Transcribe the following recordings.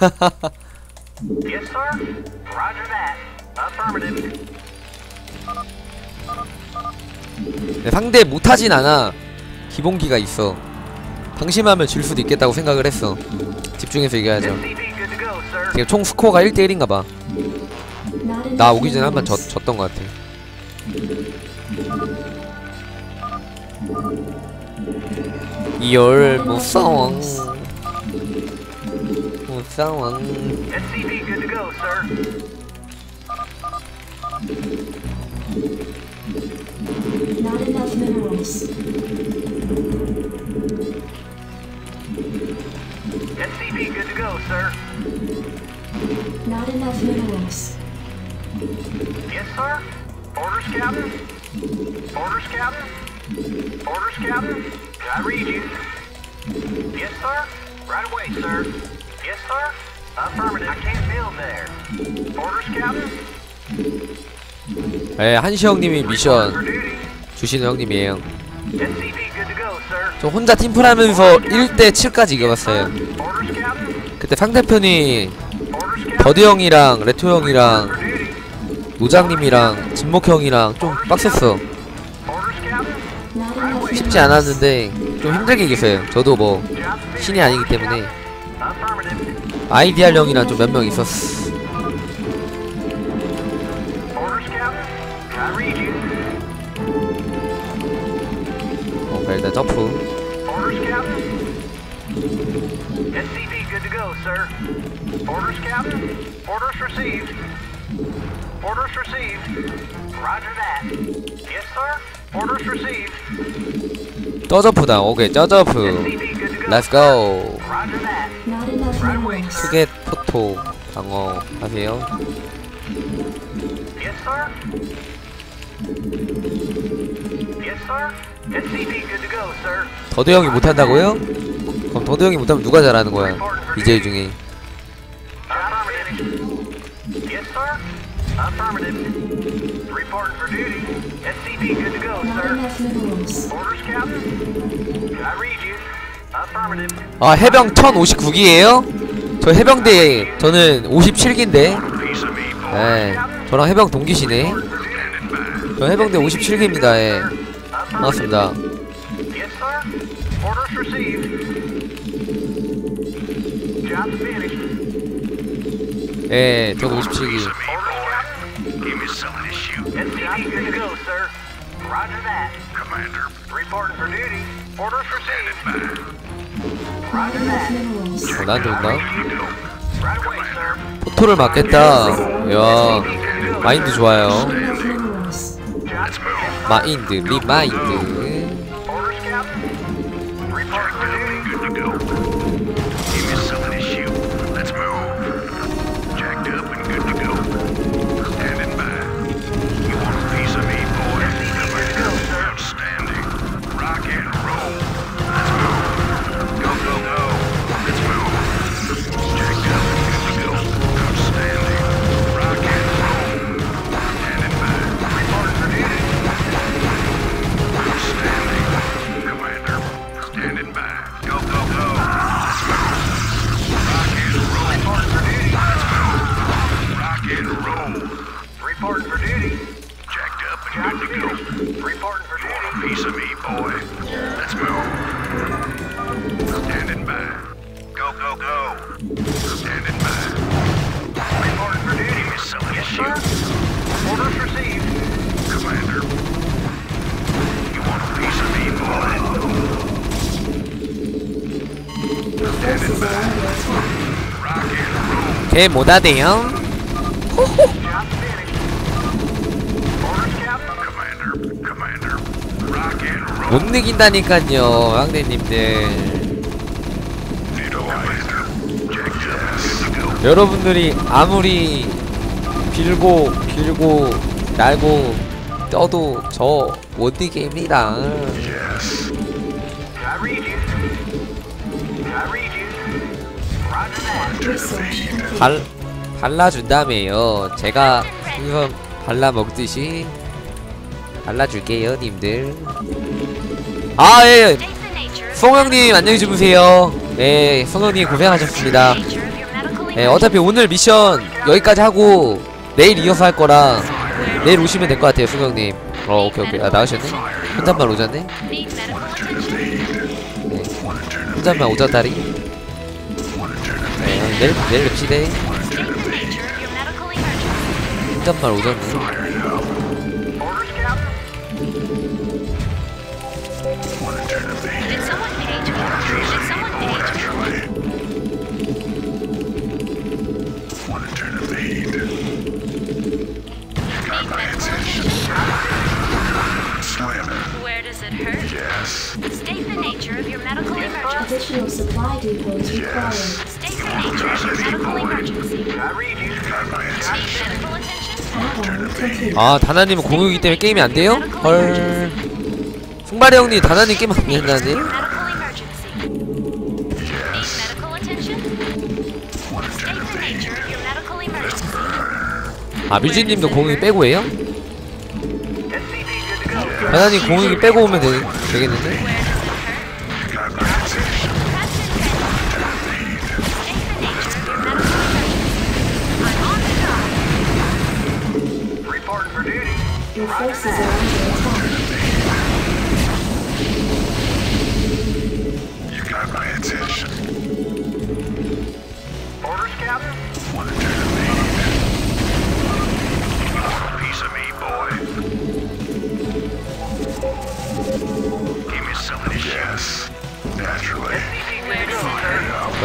Yes, sir. Roger that. Affirmative. 네, 상대 못하진 않아 기본기가 있어 방심하면 질 수도 있겠다고 생각을 했어 집중해서 이겨야죠 sir. 지금 총 스코어가 1대1인가봐 나 오기 전에 한 번 졌던 것 같아 이열 무서워 felon. SCP good to go, sir. Not enough minerals. SCP good to go, sir. Not enough minerals. Yes, sir. Orders, Captain. Orders, Captain. Orders, Captain. Can I read you? Yes, sir. Right away, sir. Yes, sir. Affirmative. I can't build there. Orders, Captain. 네, 한시 형님이 미션. 주시는 형님이에요. 저 혼자 팀플 하면서 1대 7까지 이겨봤어요. 그때 상대편이. 버드 형이랑 레토 형이랑. 노장님이랑 진목 형이랑 좀 빡셌어 쉽지 않았는데 좀 힘들게 이겼어요 저도 뭐 신이 아니기 때문에. 아이디알 형이랑 좀 몇 명 있었어. 어, 그래, 일단 점프 Orders, Captain. SCV good to go, sir. Orders, Captain. Orders received. Orders received. Roger that. Yes, sir. Orders received. 떠점프다 오케이 떠점프 SCV good to go. 렛츠 sir. 고 Roger 크게 포토 방어 하세요 Yes. Yes, go. 더드 형이 못한다고요? 그럼 더드 형이 못하면 누가 잘하는 거야 BJ 중에 Affirmative. Yes, sir. Affirmative. Reporting for duty. SCV good to go, Not sir. enough minerals. Orders, Captain. I read you. Affirmative. 아 해병 1059기에요? 저 해병대 저는 57기인데 네 저랑 해병 동기시네 저 해병대 57기입니다 예 반갑습니다. 예 저도 57기 Orders, Captain. Give me some of this shoot. SCV good to go, sir. Roger that. Commander, Reporting for duty. Orders received. 어, 난 좋나? 포토를 맞겠다 야 마인드 좋아요. 마인드 리마인드 걔 못하대요. 못 to go. 여러분들이 아무리 빌고 빌고 날고 떠도 저 못 이깁니다 발, 발라준다며요. 제가 생선 발라 먹듯이 발라줄게요 님들. 아예 송영님 안녕히 주무세요. 네 송영님 고생하셨습니다. 예, 어차피 오늘 미션 여기까지 하고 내일 이어서 할 거라 내일 오시면 될 것 같아요 수경님. 어 오케이 오케이. 아 나가셨네? 혼잣말 attention. 네. 혼잣말 오졌다리? 네, 내일 내일 뵙시다 State the nature of your medical emergency. 혼잣말 오졌네 Orders, Captain? Did someone page me? Did someone page me? Need medical attention. Where does it hurt? State the nature of your medical emergency. Additional supply depots required. State 아 다나님은 공유기 때문에 게임이 안 돼요? 헐 승발이 형님 다나님 게임 안 emergency. 아 뮤지님도 공유기 빼고 해요? 다나님 공유기 빼고 오면 되, 되겠는데?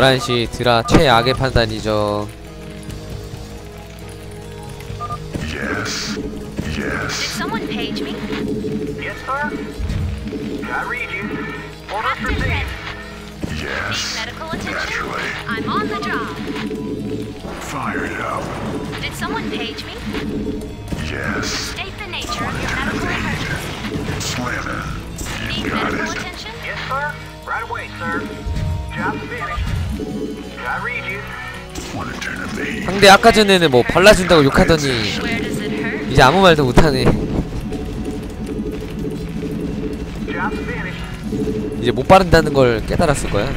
11시 드라 최악의 판단이죠 Yes. Did Yes. someone page me? Yes, sir? I read you. Orders Captain received. Red. Need Yes. medical attention. Naturally. I'm on the job. Fired up. Did someone page me? Yes. State the nature of your medical emergency. Slamming. Need You got medical it. attention. Yes, sir? Right away, sir. Job's finished. 상대 아까 전에는 뭐 발라준다고 욕하더니? 이제 아무 말도 못하네. 이제 못 바른다는 걸 깨달았을 거야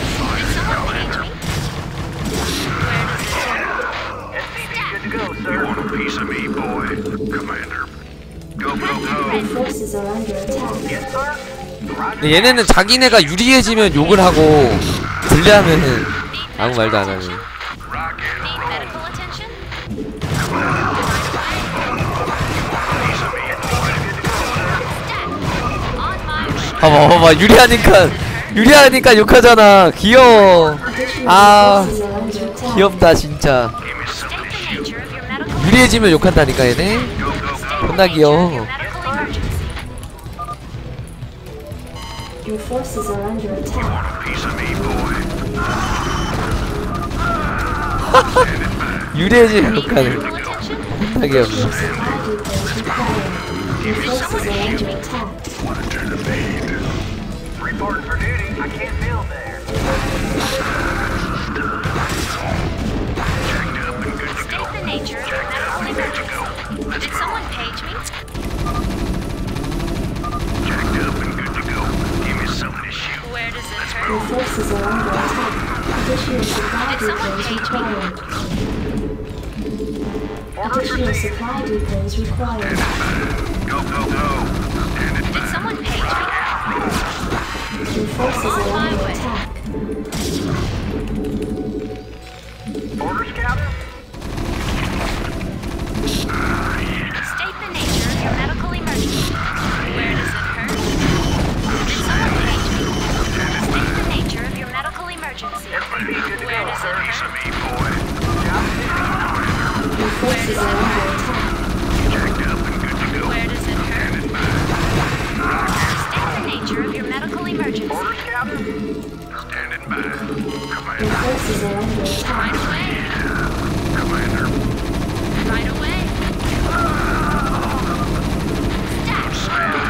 근데 얘네는 자기네가 유리해지면 욕을 하고 불리하면은 아무 말도 안 하네. 봐봐 봐봐 유리하니까 유리하니까 욕하잖아 귀여워 아. 귀엽다 진짜 유리해지면 욕한다니까 얘네 boy? 유리해지면. 존나 귀엽 State the nature of your medical emergency. Did someone page me? Jacked up and good to go. Give me something to shoot. Where does it Your hurt? forces are under attack. Additional supply depots page me? required. Orders Additional received. supply depots required. Go, go, go. Standing Did by. someone page me? Your forces are under attack. Medical emergency. Good to go, me, boy. Up and good to go. Where does it hurt? The nature of your medical emergency. Standing by. Commander. Right away. Right away.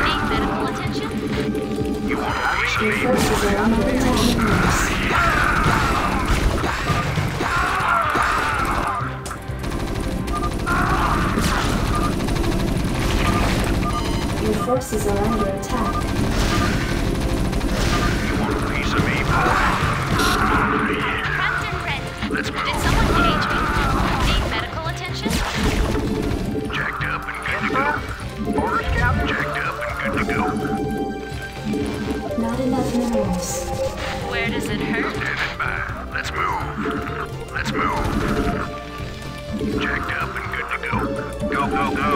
Need medical attention? You want a Your forces are under attack. Your forces are under attack. You want a piece of me, boy. Prepped and ready. Let's move. Did someone page me? Need medical attention? Jacked up and good to go. sir. Orders, Captain? Jacked up and good to go. Not enough minerals. Where does it hurt? Standing by. Let's move. Let's move. Jacked up and good to go. Go, go, go.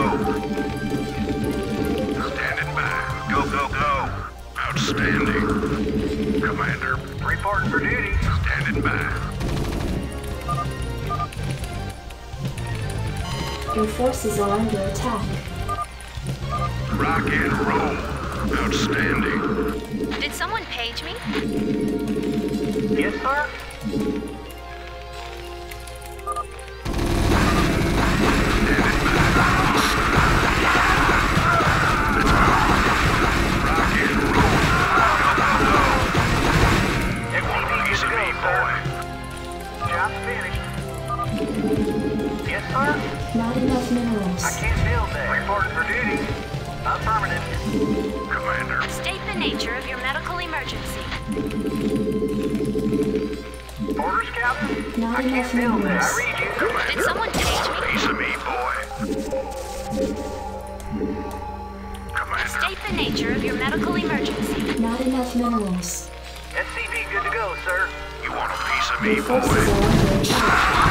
Standing by. Go, go, go. Outstanding. Commander. Reporting for duty. Standing by. Your forces are under attack. Rock and roll. Outstanding. Did someone page me? Yes, sir. Yes, sir? Not enough minerals. I can't build that. Reporting for duty. Affirmative. Commander. State the nature of your medical emergency. Orders, Captain? Not I can't enough build that. minerals. I read you. Did someone page me? Piece of me, boy. Commander. State the nature of your medical emergency. Not enough minerals. SCV, good to go, sir. You want a piece of me, boy. are.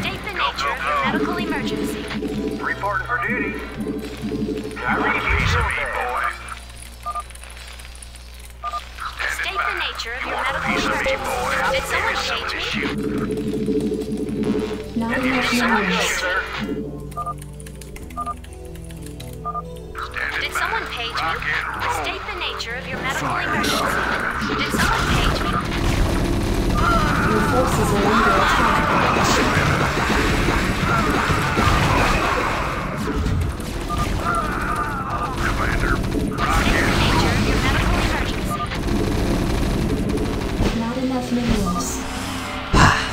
State the nature of your medical emergency. Reporting for duty. Navigation boy. State the nature of you your medical emergency. Did someone change me? Shoot. You sir. Did someone page me? State the nature of your medical emergency. Did someone page me? Your forces are under attack.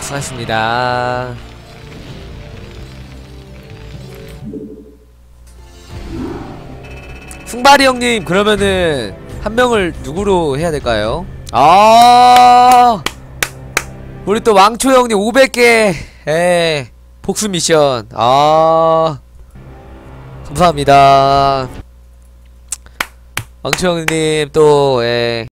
수고하셨습니다. 승발이 형님 그러면은 한 명을 누구로 해야 될까요? 아 우리 또 왕초 형님 500개 에 복수 미션 아 감사합니다 왕초 형님 또 예.